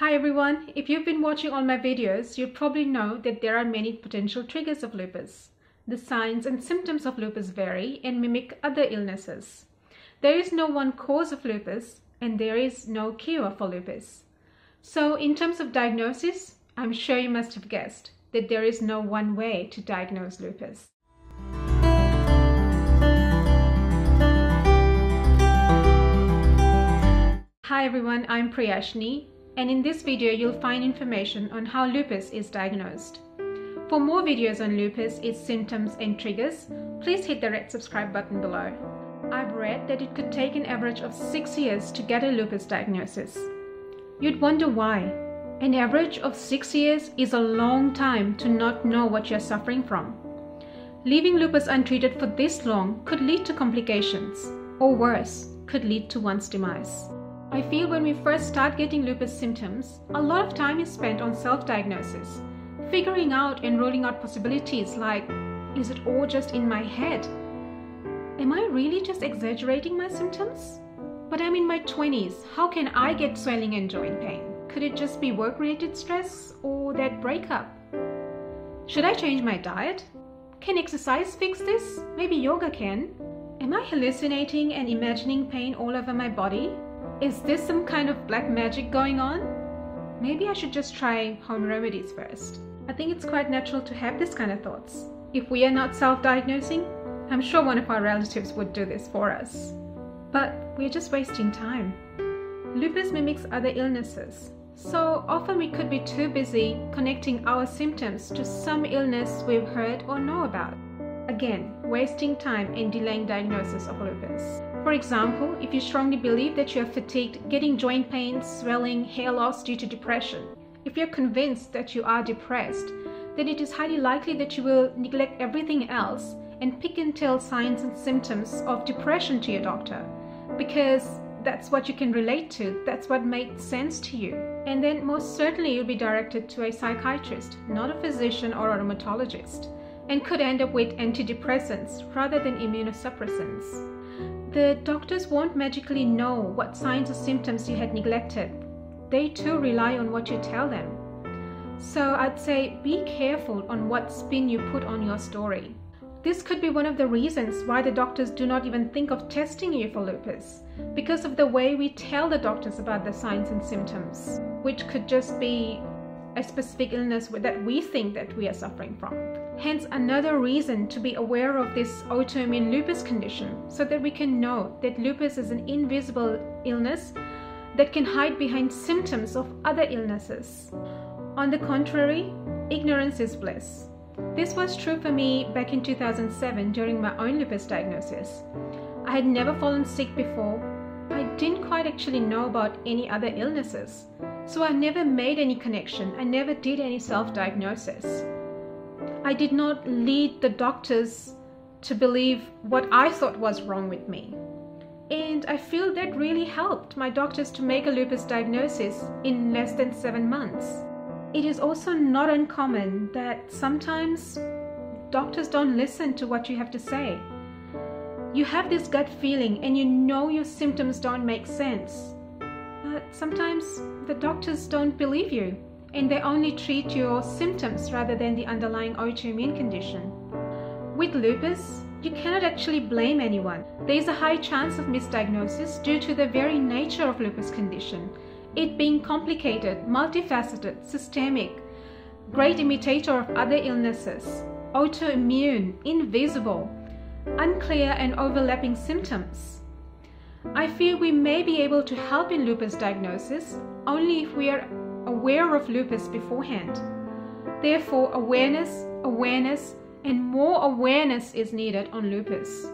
Hi everyone, if you've been watching all my videos, you probably know that there are many potential triggers of lupus. The signs and symptoms of lupus vary and mimic other illnesses. There is no one cause of lupus and there is no cure for lupus. So in terms of diagnosis, I'm sure you must have guessed that there is no one way to diagnose lupus. Hi everyone, I'm Priyashni and in this video you'll find information on how lupus is diagnosed. For more videos on lupus, its symptoms and triggers, please hit the red subscribe button below. I've read that it could take an average of 6 years to get a lupus diagnosis. You'd wonder why. An average of 6 years is a long time to not know what you're suffering from. Leaving lupus untreated for this long could lead to complications, or worse, could lead to one's demise. I feel when we first start getting lupus symptoms, a lot of time is spent on self-diagnosis, figuring out and ruling out possibilities like, is it all just in my head? Am I really just exaggerating my symptoms? But I'm in my 20s, how can I get swelling and joint pain? Could it just be work-related stress or that breakup? Should I change my diet? Can exercise fix this? Maybe yoga can. Am I hallucinating and imagining pain all over my body? Is this some kind of black magic going on? Maybe I should just try home remedies first. I think it's quite natural to have this kind of thoughts. If we are not self-diagnosing, I'm sure one of our relatives would do this for us. But we're just wasting time. Lupus mimics other illnesses, so often we could be too busy connecting our symptoms to some illness we've heard or know about. Again, wasting time and delaying diagnosis of lupus. For example, if you strongly believe that you are fatigued, getting joint pain, swelling, hair loss due to depression, if you're convinced that you are depressed, then it is highly likely that you will neglect everything else and pick and tell signs and symptoms of depression to your doctor because that's what you can relate to, that's what makes sense to you. And then most certainly you'll be directed to a psychiatrist, not a physician or a rheumatologist, and could end up with antidepressants rather than immunosuppressants. The doctors won't magically know what signs or symptoms you had neglected. They too rely on what you tell them. So I'd say be careful on what spin you put on your story. This could be one of the reasons why the doctors do not even think of testing you for lupus, because of the way we tell the doctors about the signs and symptoms, which could just be a specific illness that we think that we are suffering from. Hence another reason to be aware of this autoimmune lupus condition so that we can know that lupus is an invisible illness that can hide behind symptoms of other illnesses. On the contrary, ignorance is bliss. This was true for me back in 2007 during my own lupus diagnosis. I had never fallen sick before. I didn't quite actually know about any other illnesses. So I never made any connection. I never did any self-diagnosis. I did not lead the doctors to believe what I thought was wrong with me. And I feel that really helped my doctors to make a lupus diagnosis in less than seven months. It is also not uncommon that sometimes doctors don't listen to what you have to say. You have this gut feeling and you know your symptoms don't make sense. But sometimes the doctors don't believe you and they only treat your symptoms rather than the underlying autoimmune condition. With lupus, you cannot actually blame anyone. There is a high chance of misdiagnosis due to the very nature of lupus condition, it being complicated, multifaceted, systemic, great imitator of other illnesses, autoimmune, invisible, unclear and overlapping symptoms. I feel we may be able to help in lupus diagnosis only if we are aware of lupus beforehand. Therefore, awareness, awareness, and more awareness is needed on lupus.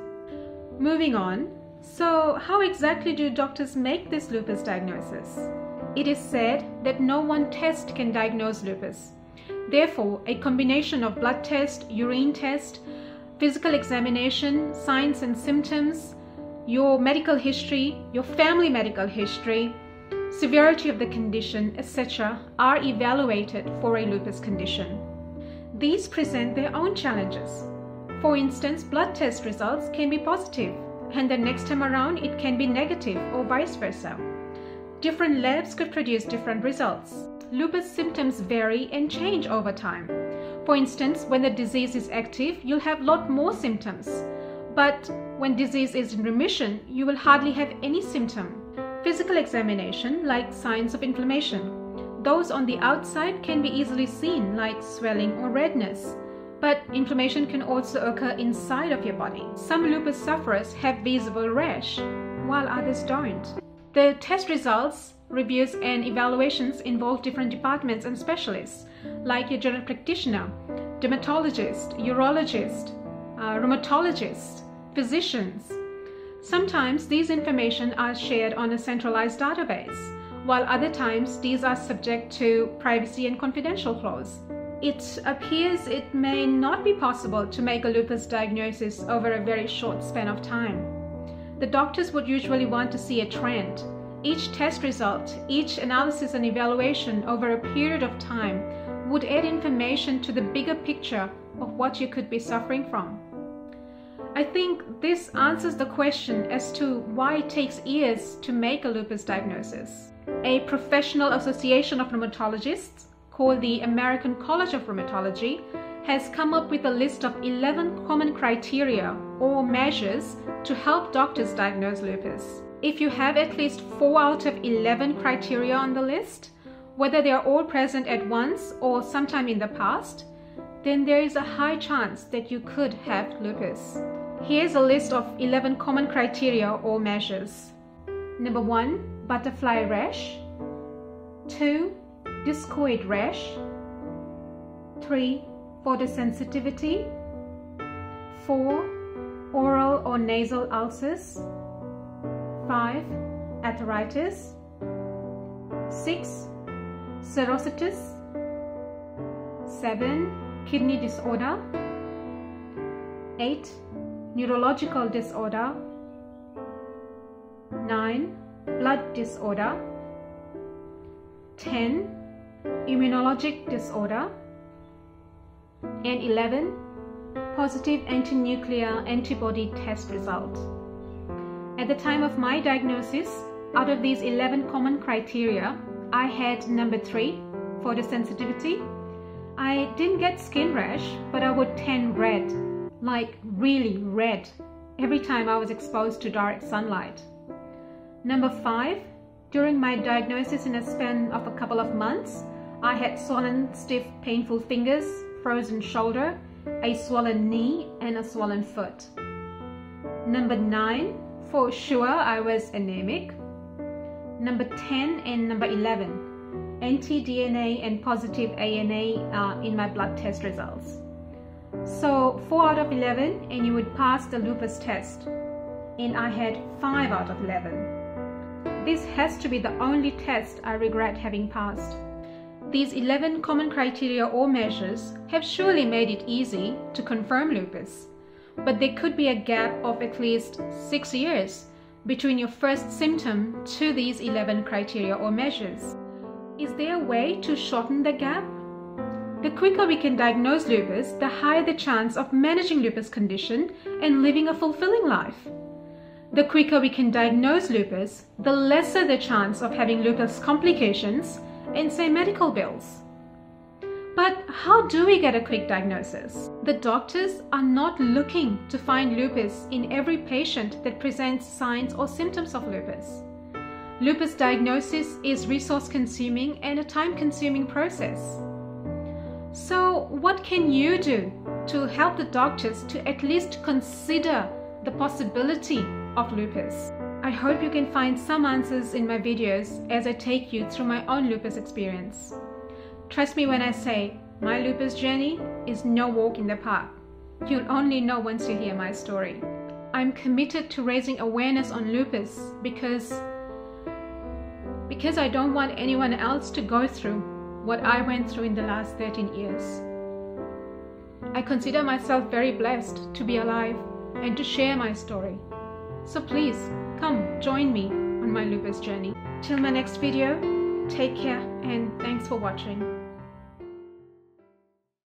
Moving on, so how exactly do doctors make this lupus diagnosis? It is said that no one test can diagnose lupus. Therefore, a combination of blood test, urine test, physical examination, signs and symptoms, your medical history, your family medical history, severity of the condition, etc., are evaluated for a lupus condition. These present their own challenges. For instance, blood test results can be positive, and the next time around it can be negative or vice versa. different labs could produce different results. Lupus symptoms vary and change over time. For instance, when the disease is active, you'll have a lot more symptoms. But when disease is in remission, you will hardly have any symptom. Physical examination, like signs of inflammation. Those on the outside can be easily seen, like swelling or redness. But inflammation can also occur inside of your body. Some lupus sufferers have visible rash, while others don't. The test results, reviews, and evaluations involve different departments and specialists, like your general practitioner, dermatologist, urologist, uh, rheumatologist, physicians. Sometimes these information are shared on a centralized database, while other times these are subject to privacy and confidential clause. It appears it may not be possible to make a lupus diagnosis over a very short span of time. The doctors would usually want to see a trend. Each test result, each analysis and evaluation over a period of time would add information to the bigger picture of what you could be suffering from. I think this answers the question as to why it takes years to make a lupus diagnosis. A professional association of rheumatologists called the American College of Rheumatology has come up with a list of 11 common criteria or measures to help doctors diagnose lupus. If you have at least 4 out of 11 criteria on the list, whether they are all present at once or sometime in the past, then there is a high chance that you could have lupus. Here's a list of 11 common criteria or measures. Number 1. Butterfly rash 2. Discoid rash 3. Photosensitivity 4. Oral or nasal ulcers 5. Arthritis 6. Serositis 7. Kidney disorder 8 neurological disorder. 9 blood disorder. 10 immunologic disorder. And 11 positive anti-nuclear antibody test result. At the time of my diagnosis out of these 11 common criteria I had number 3 photosensitivity I didn't get skin rash but I would turn red like really red every time I was exposed to direct sunlight. Number five, during my diagnosis in a span of a couple of months, I had swollen, stiff, painful fingers, frozen shoulder, a swollen knee, and a swollen foot. Number nine, for sure I was anemic. Number 10 and number 11, anti-DNA and positive ANA uh, in my blood test results. So 4 out of 11 and you would pass the lupus test. And I had 5 out of 11. This has to be the only test I regret having passed. These 11 common criteria or measures have surely made it easy to confirm lupus. But there could be a gap of at least 6 years between your first symptom to these 11 criteria or measures. Is there a way to shorten the gap the quicker we can diagnose lupus, the higher the chance of managing lupus condition and living a fulfilling life. The quicker we can diagnose lupus, the lesser the chance of having lupus complications and say medical bills. But how do we get a quick diagnosis? The doctors are not looking to find lupus in every patient that presents signs or symptoms of lupus. Lupus diagnosis is resource consuming and a time consuming process. So, what can you do to help the doctors to at least consider the possibility of lupus? I hope you can find some answers in my videos as I take you through my own lupus experience. Trust me when I say my lupus journey is no walk in the park. You'll only know once you hear my story. I'm committed to raising awareness on lupus because because I don't want anyone else to go through what I went through in the last 13 years. I consider myself very blessed to be alive and to share my story. So please come join me on my lupus journey. Till my next video, take care and thanks for watching.